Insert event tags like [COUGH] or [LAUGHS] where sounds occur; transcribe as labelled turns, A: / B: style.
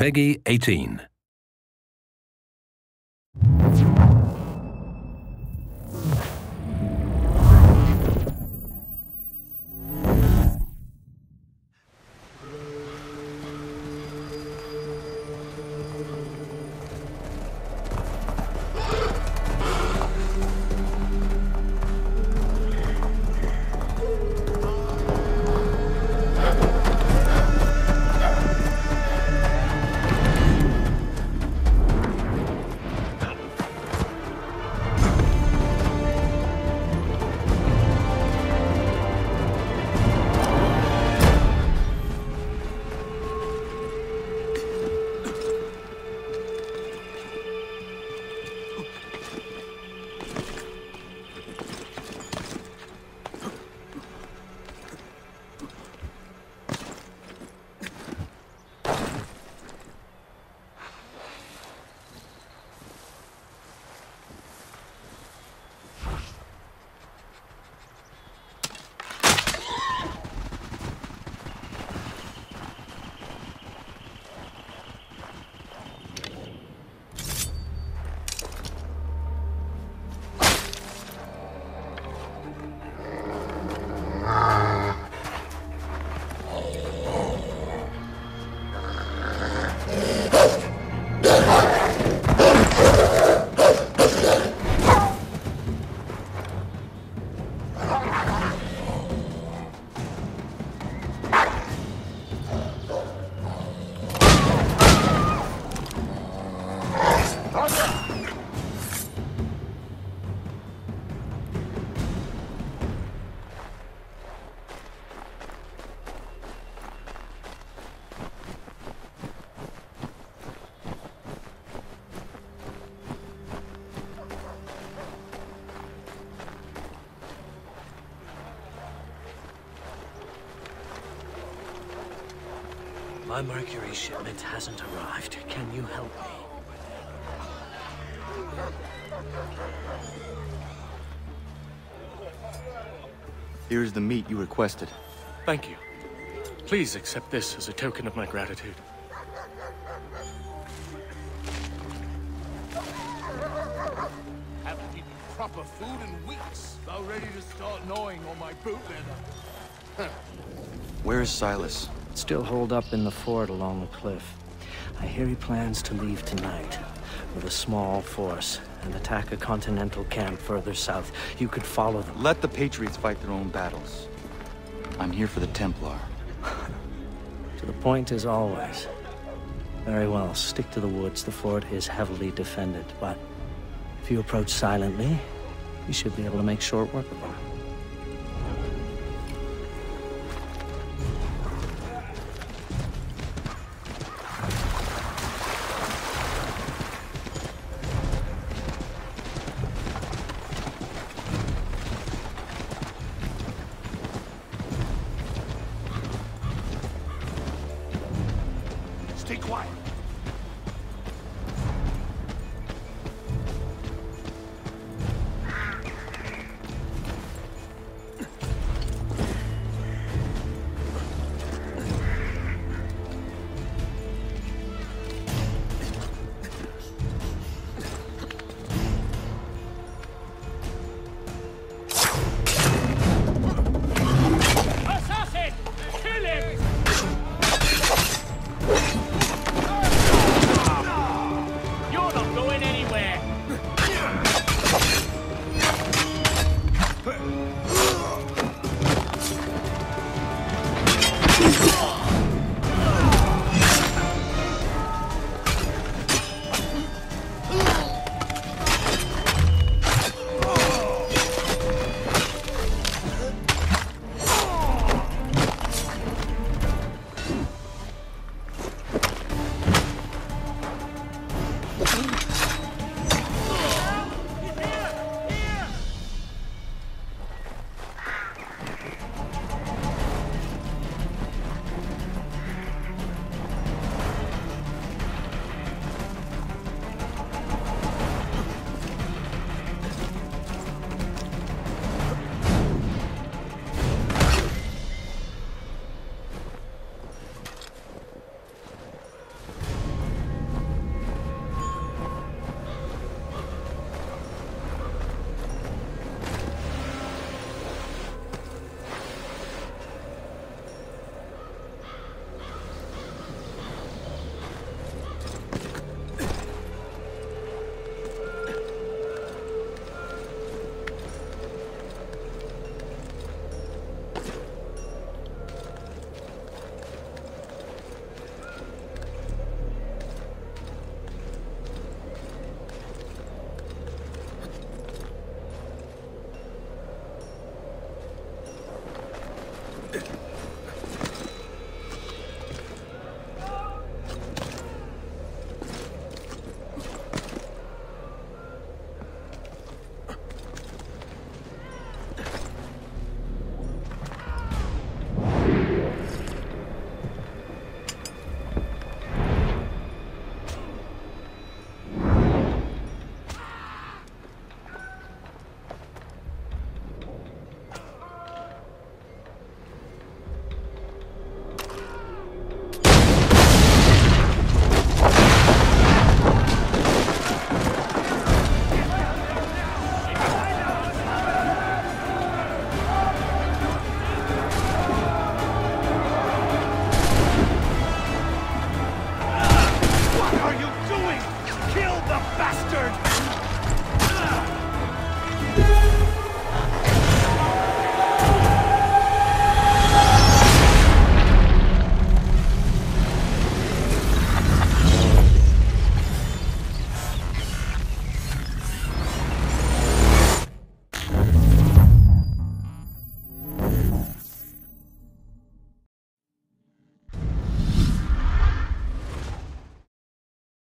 A: Peggy 18.
B: My Mercury shipment hasn't arrived. Can you help me?
C: Here's the meat you requested.
B: Thank you. Please accept this as a token of my gratitude.
D: Haven't eaten proper food in weeks. About ready to start gnawing on my boot leather.
C: Where is Silas?
E: Still holed up in the fort along the cliff. I hear he plans to leave tonight with a small force and attack a continental camp further south. You could follow them.
C: Let the Patriots fight their own battles. I'm here for the Templar. [LAUGHS]
E: To the point as always. Very well, stick to the woods. The fort is heavily defended, but if you approach silently, you should be able to make short work of them.